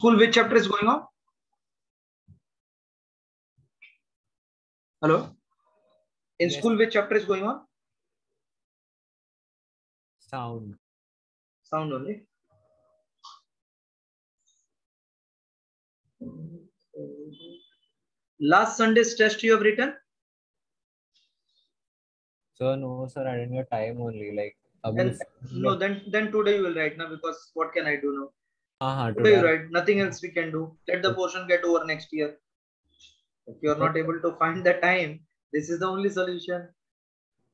school which chapter is going on hello in Yes. school which chapter is going on Sound. sound only last sunday's test you have written So no, sir, I didn't get time only. Like, and no then then today you will write now because what can i do now uh-huh, today you today. write nothing else we can do let the portion get over next year if you are not able to find the time this is the only solution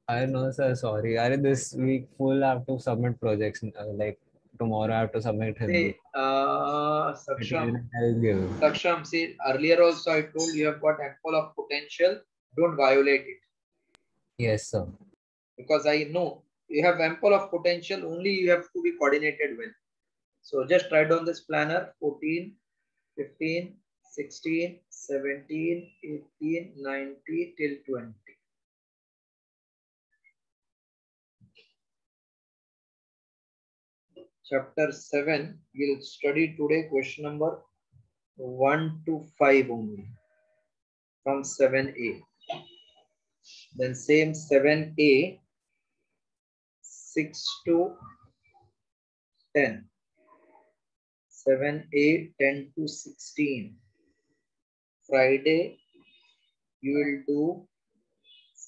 I know, sir. Sorry. I this week full I have to submit projects. Uh, like tomorrow I have to submit his Say, uh, Saksham, Saksham, see, earlier also I told you have got ample of potential. Don't violate it. Yes, sir. Because I know you have ample of potential, only you have to be coordinated well. So just write down this planner 14, 15, 16, 17, 18, 19 till 20. Chapter 7, we'll study today question number 1 to 5 only from 7a. Then same 7a, 6 to 10. 7a, 10 to 16. Friday, you will do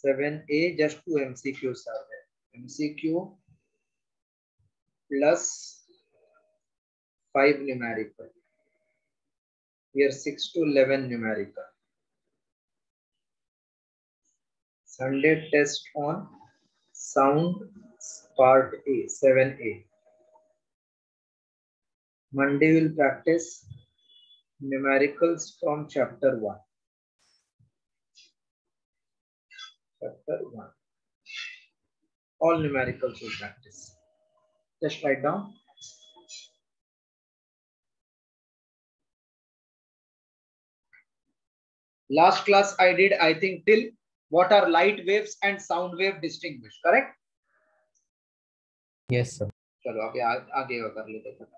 7a, just two MCQs are there. MCQ plus 5 numerical. Here 6 to 11 numerical. Sunday test on sound part A, 7A. Monday will practice numericals from chapter 1. Chapter 1. All numericals will practice. Just write down. Last class I did, I think, till what are light waves and sound wave distinguished, correct? Yes, sir. चलो आगे आगे कर लेते हैं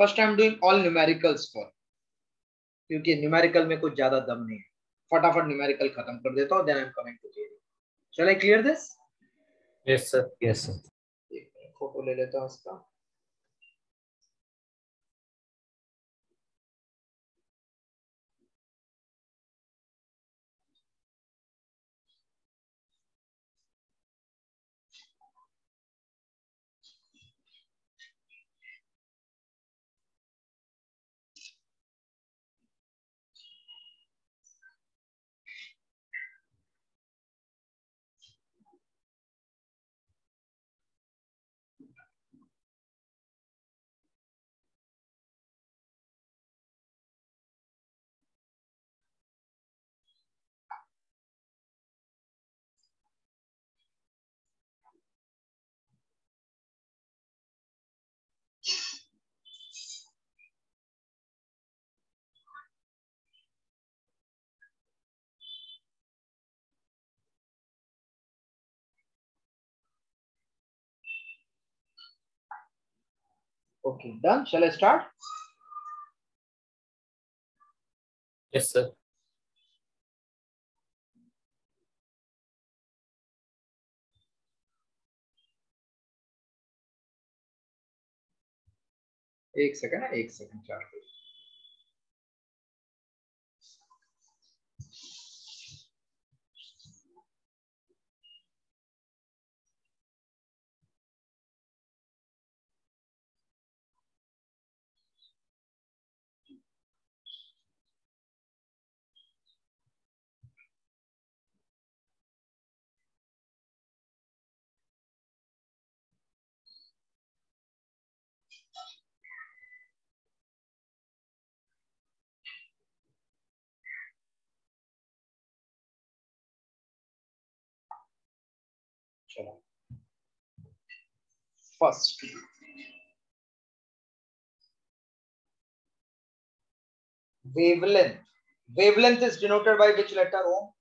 first I am doing all numericals for क्योंकि numerical में कुछ ज़्यादा दम नहीं है। फटाफट न्यूमेरिकल खत्म कर देता हूँ then I am coming to theory चल I clear this yes sir yes sir photo ले लेता हूँ इसका। Okay, done. Shall I start? Yes, sir. एक सेकंड एक सेकंड चार first. Wavelength. Wavelength is denoted by which letter? Oh?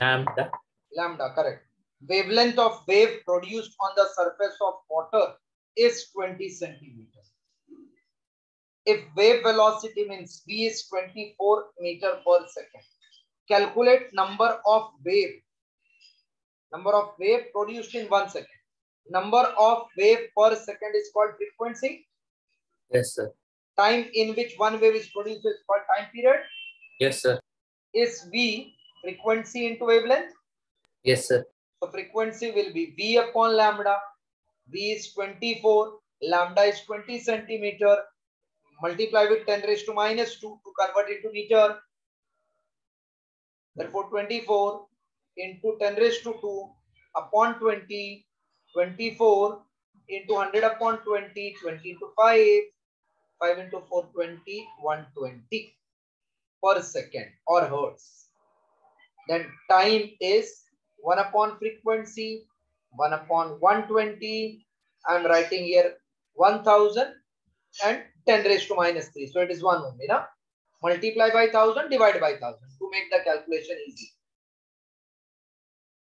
Lambda. Lambda, correct. Wavelength of wave produced on the surface of water is 20 centimeters. If wave velocity means V is 24 meter per second, calculate number of wave number of wave produced in one second. Number of wave per second is called frequency. Yes, sir. Time in which one wave is produced is called time period. Yes, sir. Is v frequency into wavelength? Yes, sir. So frequency will be V upon lambda. V is 24, lambda is 20 centimeter. Multiply with 10 raised to minus 2 to convert into meter. Therefore 24 into 10 raised to 2 upon 20, 24 into 100 upon 20, 20 into 5, 5 into 4, 20, 120 per second or hertz. Then time is 1 upon frequency, 1 upon 120. I'm writing here 1000 and 10 raised to minus 3. So it is 1 only. Na? Multiply by 1000, divide by 1000 to make the calculation easy.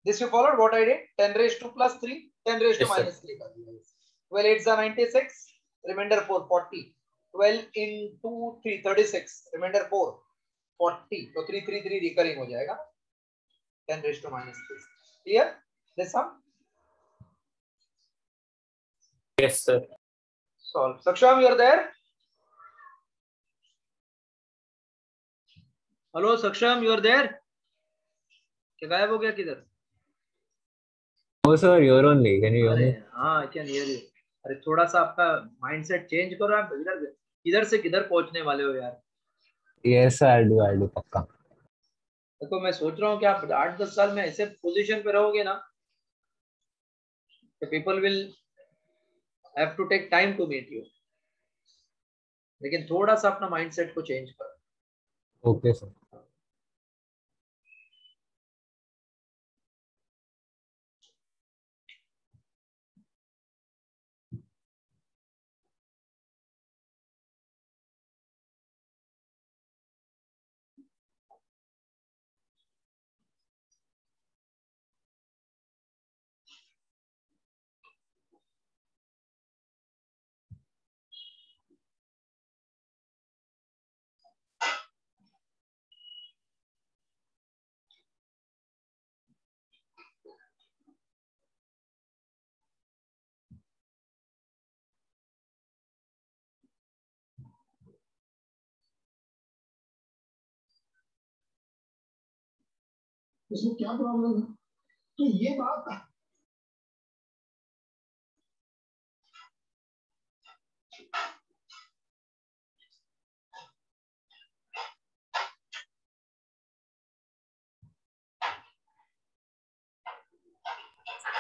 This you followed what I did? 10 raised to plus 3, 10 raised Yes, sir. minus 3. 12 8 is 96, remainder 4, 40. 12 into 3, 36, remainder 4, 40. So 3, 3, 3 recurring हो जाएगा. 10 raised to minus 3. Clear? This sum? Yes, sir. Solve. Saksham, you're there? Hello, Saksham, you're there? क्या गायब हो गया किधर? Sir, you're only. Can you hear अरे me? हाँ, I can hear अरे थोड़ा सा आपका माइंडसेट चेंज करो आप इधर किधर से किधर पहुँचने वाले हो यार sir, I'll do, I'll do, पक्का. देखो मैं सोच रहा हूँ कि आप आठ दस साल में ऐसे पोजीशन पे रहोगे ना तो people will have to take time to meet you लेकिन थोड़ा सा अपना माइंडसेट को चेंज करो Okay, sir. इसमें क्या प्रॉब्लम है? तो ये बात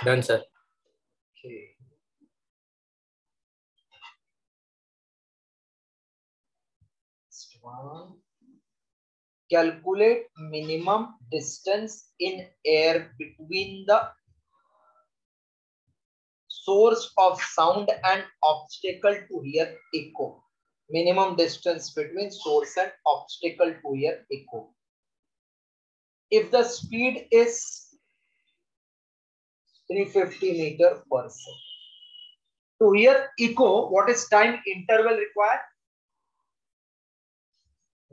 done sir okay Calculate minimum distance in air between the source of sound and obstacle to hear echo. Minimum distance between source and obstacle to hear echo. If the speed is 350 meter per second. To hear echo, what is time interval required?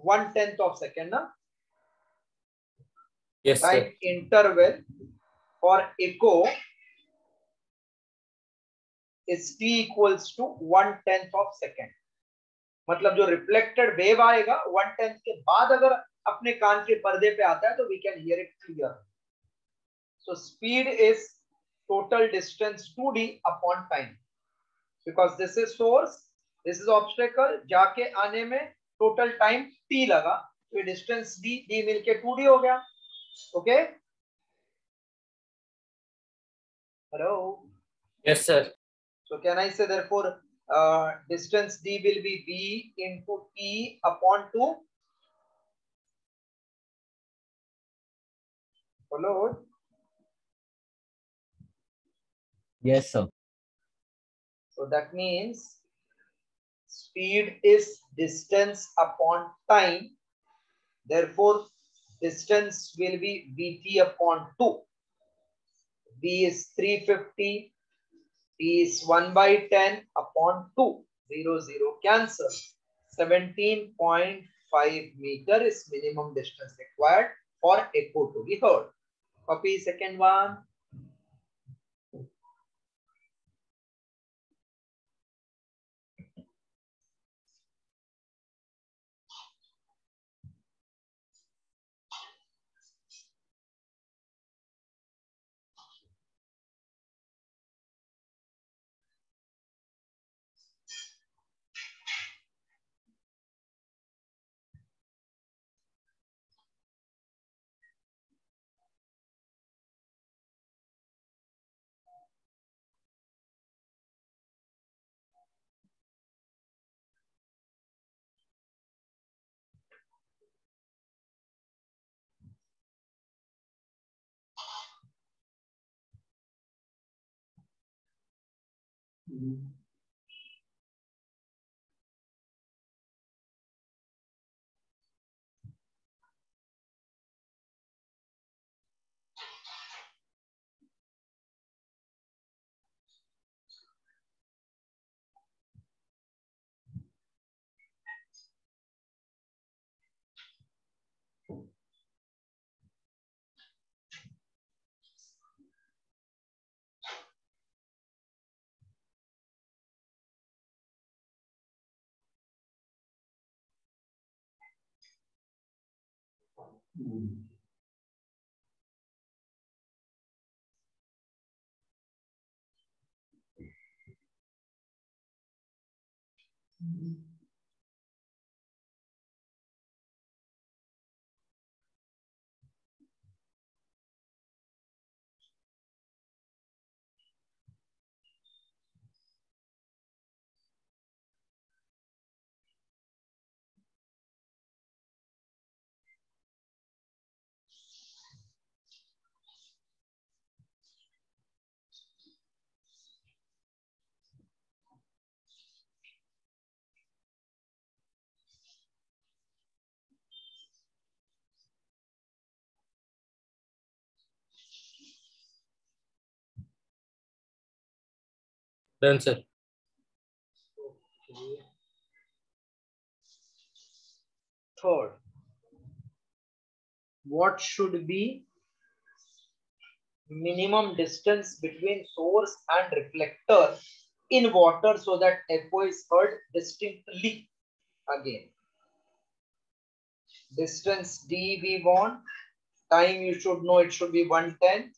one tenth of second na? yes right sir. interval for echo is t equals to one tenth of second मतलब जो reflected wave आएगा one tenth के बाद अगर अपने कान के पर्दे पे आता है तो we can hear it clear so speed is total distance two d upon time because this is source this is obstacle जाके आने में टोटल टाइम टी लगा तो डिस्टेंस डी डी मिलके टू डी हो गया। Okay hello yes sir so can I say therefore distance d will be v into t upon two hello yes sir so that means speed is distance upon time. Therefore, distance will be vt upon 2. V is 350. T is 1 by 10 upon 2. 0, 0 cancel. 17.5 meter is minimum distance required for echo to be heard. Copy second one. Mm-hmm. 嗯。嗯。Done, sir. Third, what should be minimum distance between source and reflector in water so that echo is heard distinctly again. Distance D we want, time you should know it should be 110.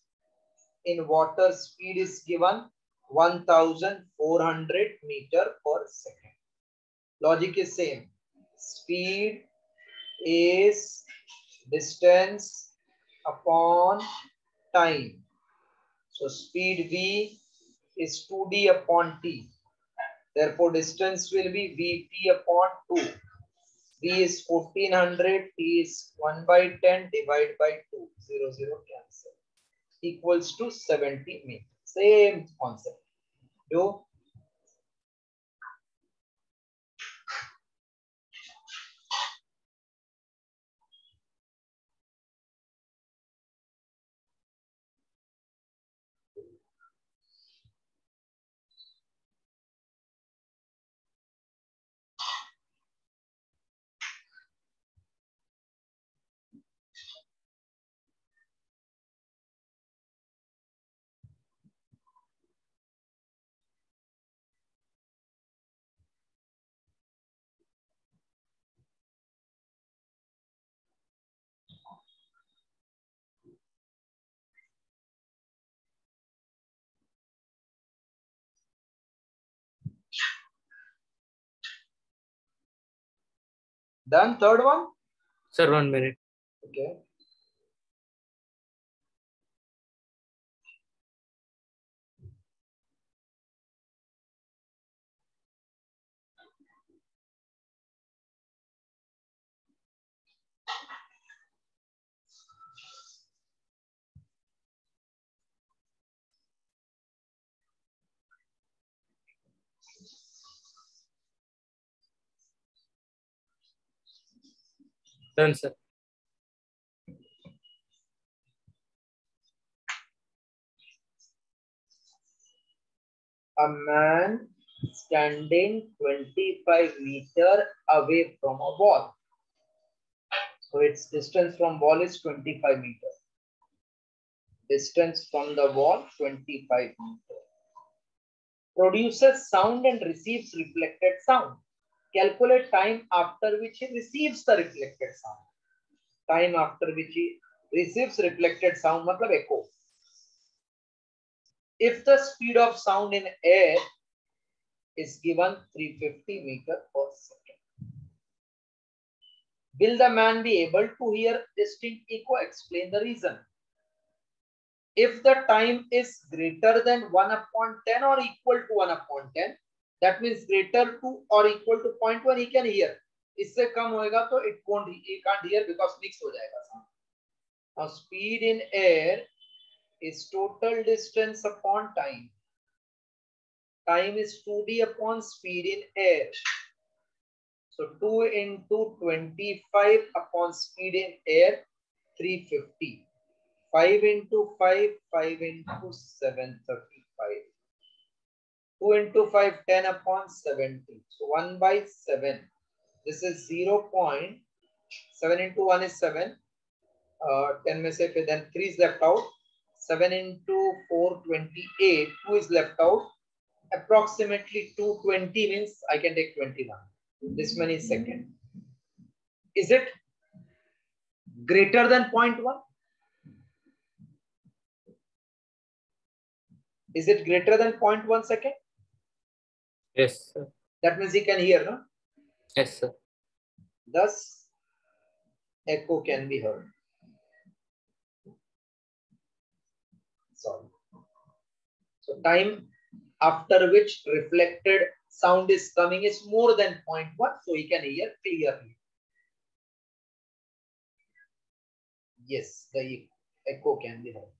In water speed is given 1400 meter per second. Logic is same. Speed is distance upon time. So speed v is 2d upon t. Therefore distance will be vt upon 2. v is 1400, t is 1 by 10 divided by 2. 0, 0 cancel. Equals to 70 meters. Same concept. Do done. Third one. Sir, one minute. Okay. Done, sir. a man standing 25 meter away from a wall. So its distance from wall is 25 meter. Distance from the wall 25 meter. Produces sound and receives reflected sound. Calculate time after which he receives the reflected sound. Time after which he receives reflected sound, matlab echo. If the speed of sound in air is given 350 meter per second. Will the man be able to hear distinct echo? Explain the reason. If the time is greater than 1 upon 10 or equal to 1 upon 10, that means greater to और equal to point one he can hear इससे कम होएगा तो it can't can't hear because mix हो जाएगा साथ speed in air is total distance upon time. Time is 2d upon speed in air. So 2 into 25 upon speed in air, 350. 5 into 5, 5 into 735. 2 into 5, 10 upon 70. So 1 by 7. This is 0. 7 into 1 is 7. Uh, 10 में से फिर then 3 is left out. 7 into 4, 28. 2 is left out. Approximately 220 means I can take 21. This many second. Is it greater than 0.1? Is it greater than 0.1 second? Yes, sir. That means he can hear, no? Yes, sir. Thus, echo can be heard. Sorry. So time after which reflected sound is coming is more than 0.1, so he can hear clearly. Yes, the echo can be heard.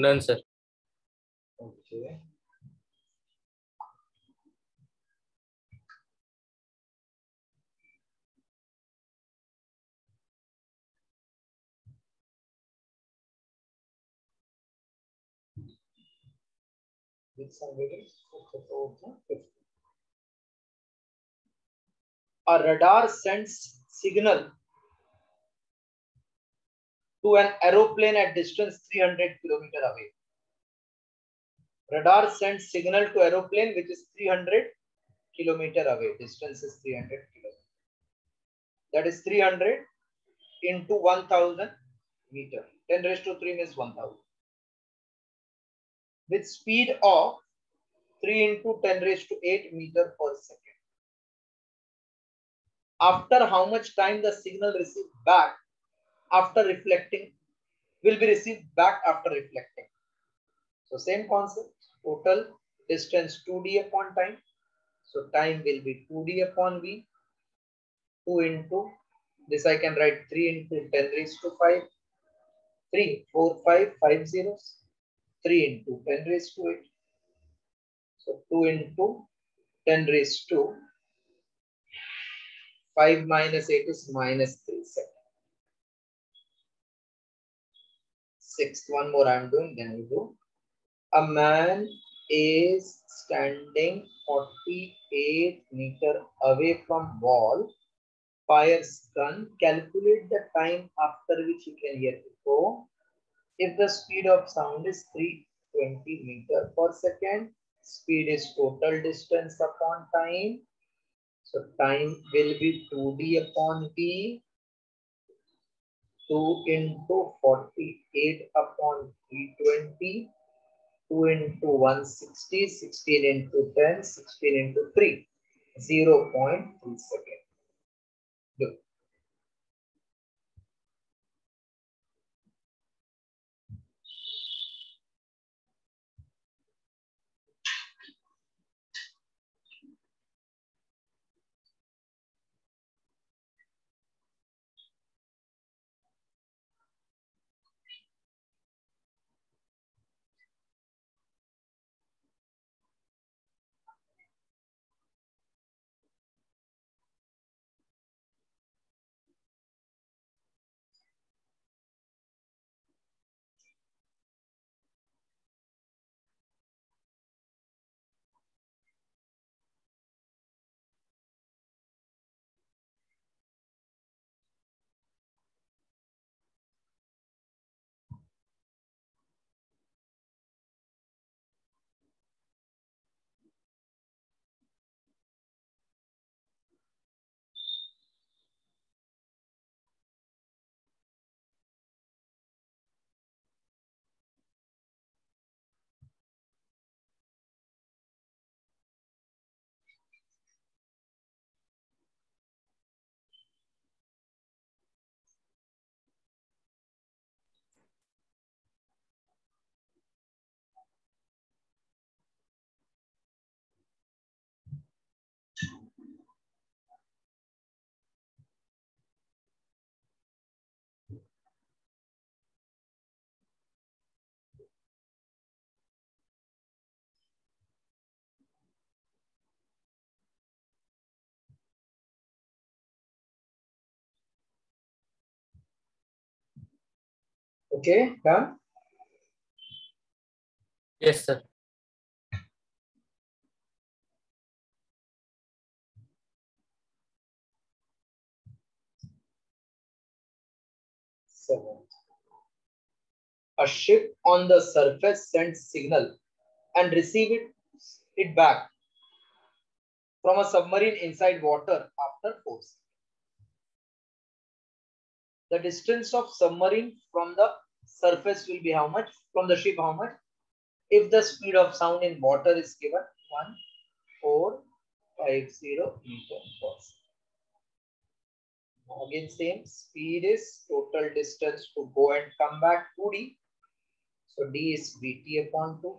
Done, sir. Okay. With some waiting. A radar sends signal to an aeroplane at distance 300 kilometer away. Radar sends signal to aeroplane which is 300 kilometer away. Distance is 300 kilometer. That is 300 into 1000 meter. 10 raised to 3 means 1000. With speed of 3 into 10 raised to 8 meter per second. After how much time the signal received back after reflecting will be received back after reflecting. So same concept, total distance 2d upon time. So time will be 2d upon v. 2 into this I can write 3 into 10 raised to 5. 3, 4, 5, 5 zeros. 3 into 10 raised to 8. So 2 into 10 raised to 5 minus 8 is minus 3 seconds. Sixth one more I'm doing, then we do. A man is standing 48 meter away from wall, fires gun, calculate the time after which he can hear echo. If the speed of sound is 320 meter per second, speed is total distance upon time. So time will be 2d upon v 2 into 48 upon 320, 2 into 160, 16 into 10, 16 into 3, 0 0.3 second. Good. Okay, done? Yes, sir. Seven. A ship on the surface sends signal and receive it, it back from a submarine inside water after force. The distance of submarine from the surface will be how much? From the ship, how much? If the speed of sound in water is given 1450 meter per second. Again, same speed is total distance to go and come back 2d. So d is vt upon 2.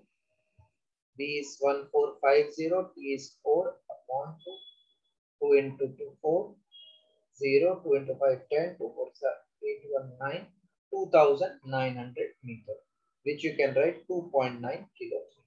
b is 1450, t is 4 upon 2. 2 into 2, 4. 0, 2 into 5, 10, 2 4 8, 1, 9, 2900 meter, which you can write 2.9 kilometers.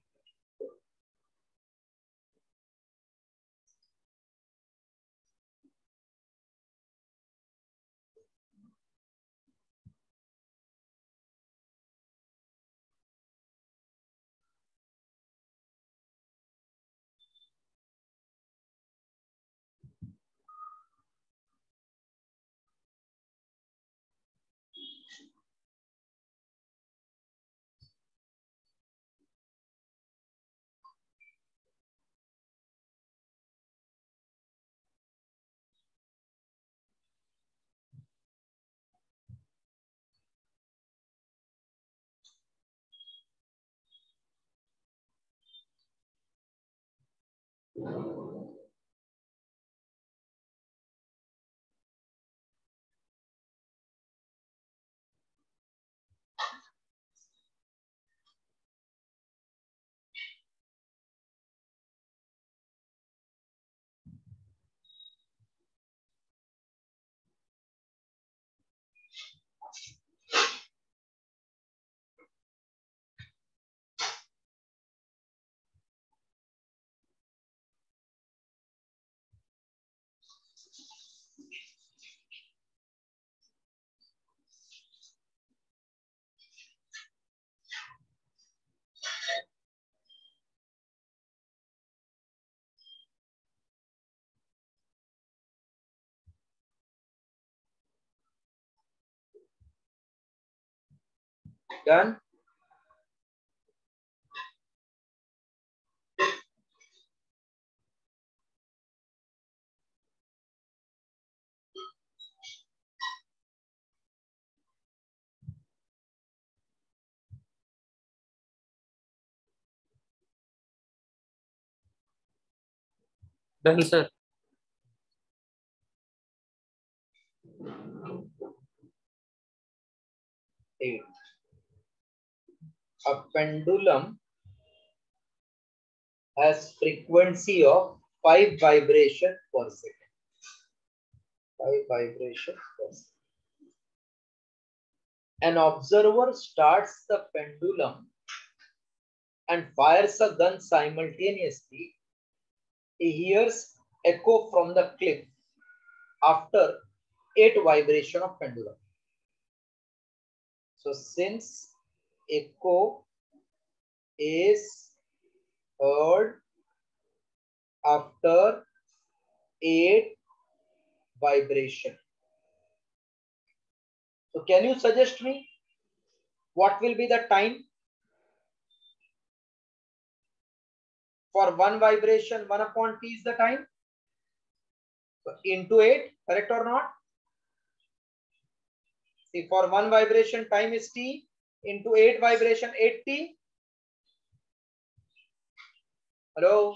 Done. Done, sir. Eight. A pendulum has frequency of five vibration per second. Five vibration per second. An observer starts the pendulum and fires a gun simultaneously. He hears echo from the cliff after eight vibration of pendulum. So since echo is heard after eight vibration. So can you suggest me what will be the time for one vibration? One upon t is the time. So into eight, correct or not? See, for one vibration, time is t into eight vibration eighty hello?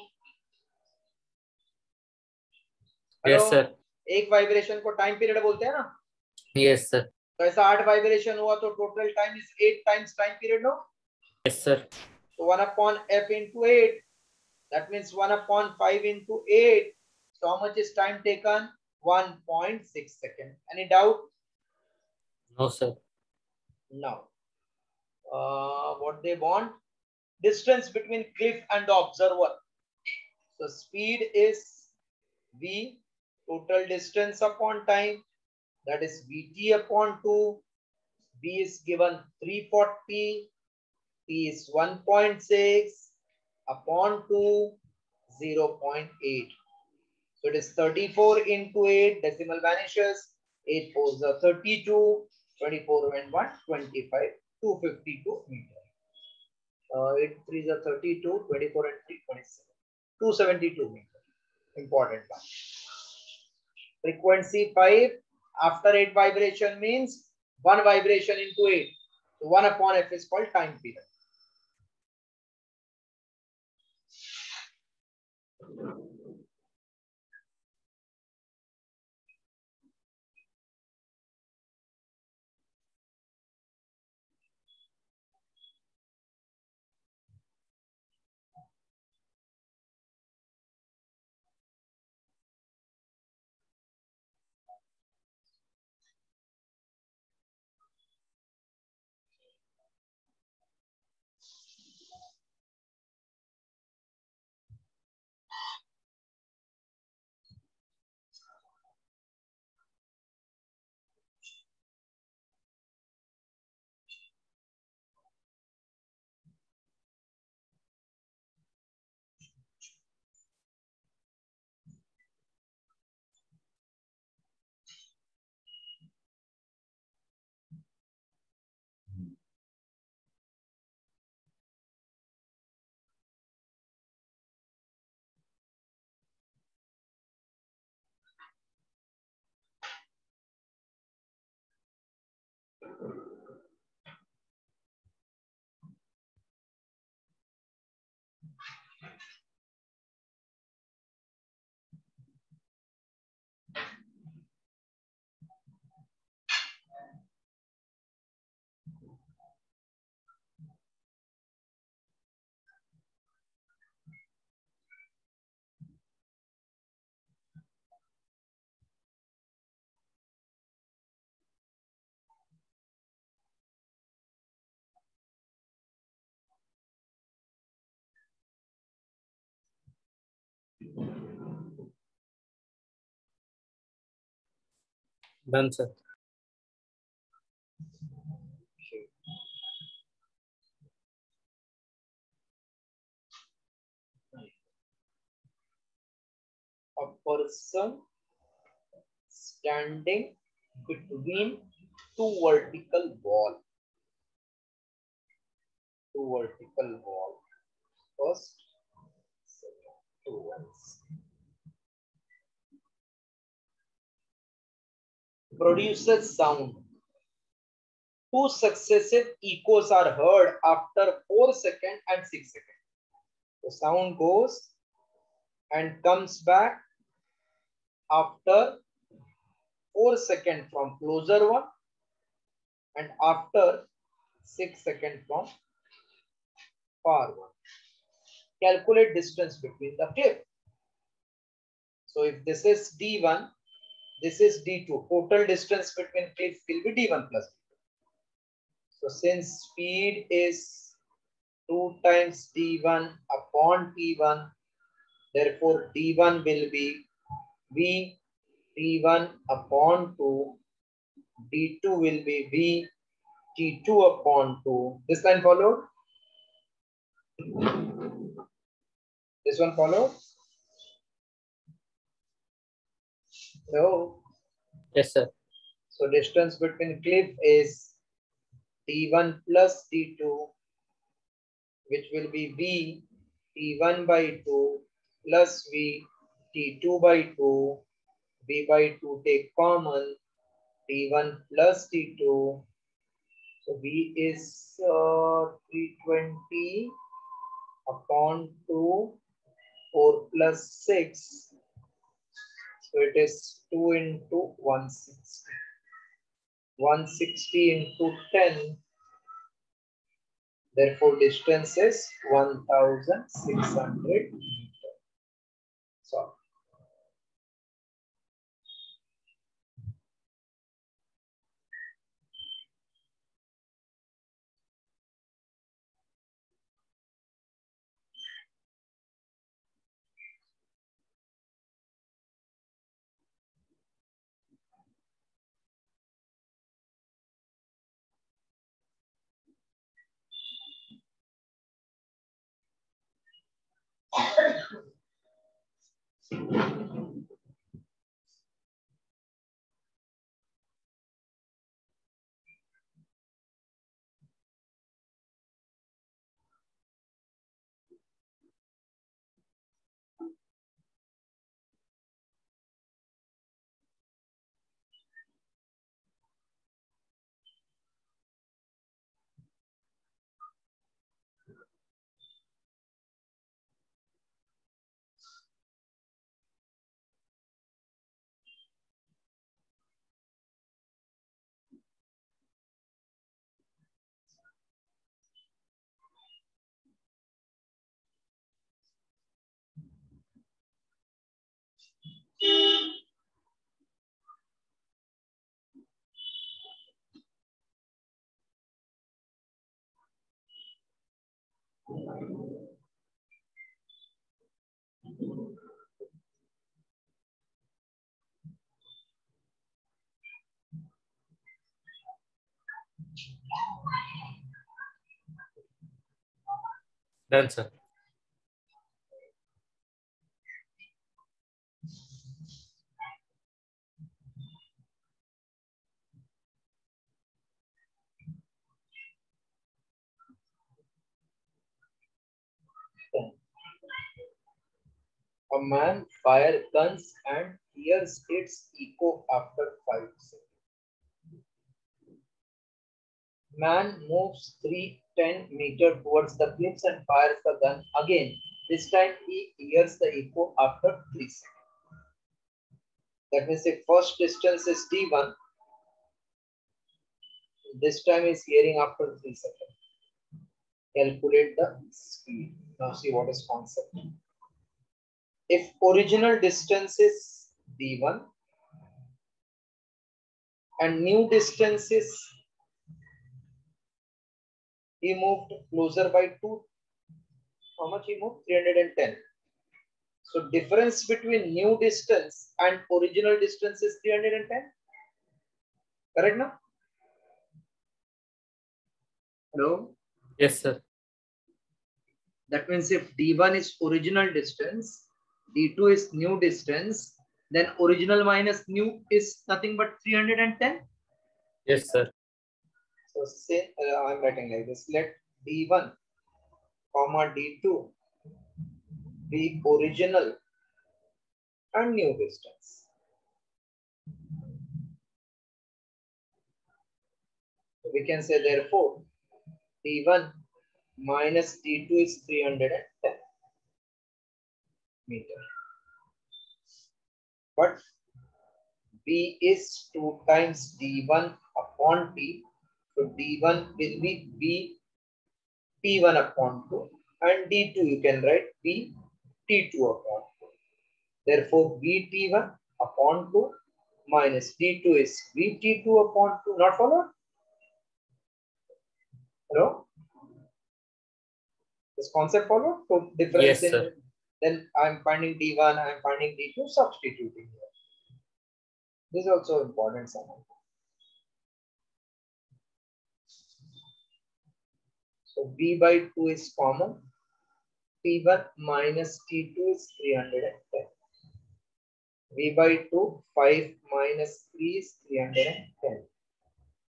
Yes sir. एक vibration को time period बोलते हैं ना? Yes sir तो ऐसा आठ vibration हुआ तो total time is eight times time period no yes sir तो one upon f into eight that means one upon five into eight so much is time taken 1.6 second any doubt no sir now Uh, what they want? Distance between cliff and the observer. So speed is v, total distance upon time. That is vt upon 2. v is given 340. t is 1.6 upon 2, 0.8. So it is 34 into 8, decimal vanishes. 8 4s are 32, 24 and 1, 25, 252 meter. Uh, 8 3s are 32, 24 and 3, 27. 272 meter. Important one. Frequency 5 after 8 vibration means 1 vibration into 8. So 1 upon f is called time period. Done, a person standing between two vertical wall. two vertical wall. First, second, two walls. Produces sound. Two successive echoes are heard after 4 seconds and 6 seconds. The sound goes and comes back after 4 seconds from closer one and after 6 seconds from far one. Calculate distance between the cliff. So if this is D1, this is D2. Total distance between cliff will be D1 plus D2. So since speed is 2 times D1 upon T1, therefore D1 will be V T1 upon 2, D2 will be V T2 upon 2. This line followed? This one followed? No. Yes, sir. So distance between cliff is T1 plus T2, which will be V T1 by 2 plus V T2 by 2. V by 2 take common. T1 plus T2. So V is uh, 320 upon 2, 4 plus 6. So it is 2 into 160. 160 into 10. Therefore, distance is 1600 meter. Sorry. Done, sir. A man fire guns and hears its echo after five seconds. Man moves 310 meter towards the cliffs and fires the gun again. This time he hears the echo after 3 seconds. That means the first distance is D1. This time is hearing after 3 seconds. Calculate the speed. Now see what is concept. If original distance is D1 and new distance is he moved closer by 2 how much he moved? 310 so difference between new distance and original distance is 310 correct now hello? Yes, sir. that means if d1 is original distance d2 is new distance then original minus new is nothing but 310 Yes, sir. Say uh, I'm writing like this. Let D1 comma D2 be original and new distance. We can say therefore D1 minus D2 is 310 meter. But B is 2 times D1 upon T. So D1 will be B T1 upon 2 and D2 you can write B T2 upon 2. Therefore B T1 upon 2 minus D2 is B T2 upon 2. Not followed? Hello? This concept followed? So difference Yes, in sir. then I'm finding D1, I'm finding D2, substituting here. This is also important somehow. So B by 2 is common. T1 minus T2 is 310. V by 2, 5 minus 3 is 310.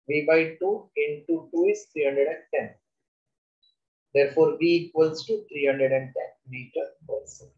V by 2 into 2 is 310. Therefore, V equals to 310 meter per second.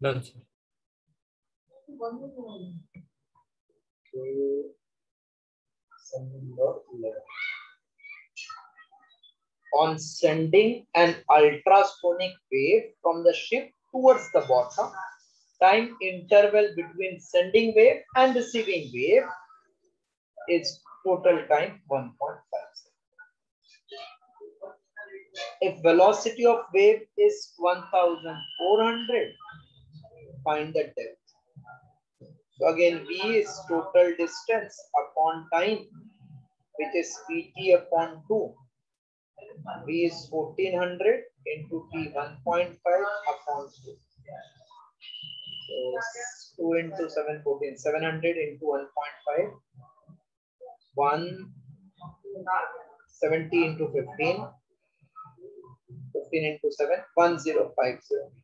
Number 11. On sending an ultrasonic wave from the ship towards the bottom, time interval between sending wave and receiving wave is total time 1.5 seconds. If velocity of wave is 1400, find the depth. So again, V is total distance upon time, which is Pt upon 2. V is 1400 into T 1.5 upon 2. So 2 into 7, 14, 700 into 1.5. 1, 70 into 15. 15 into 7, 1050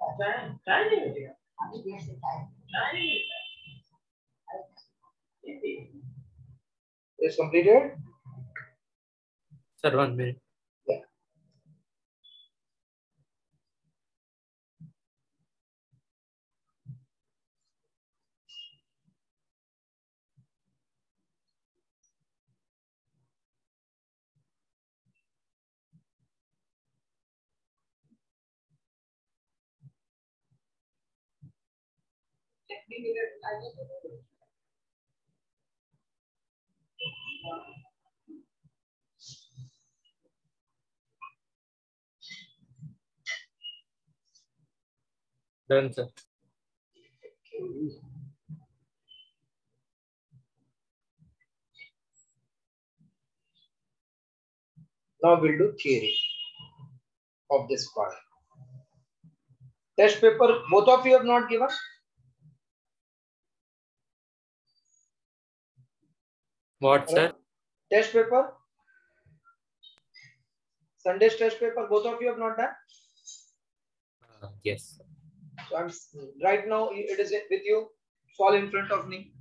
चाय नहीं मिलेगा चाय नहीं मिलेगा Is completed? Sir, one minute. Done, sir. Now we'll do theory of this part. Test paper, both of you have not given? What, sir? Test paper? Sunday's test paper, both of you have not done? Uh, yes. So I'm right now, it is with you. fall in front of me.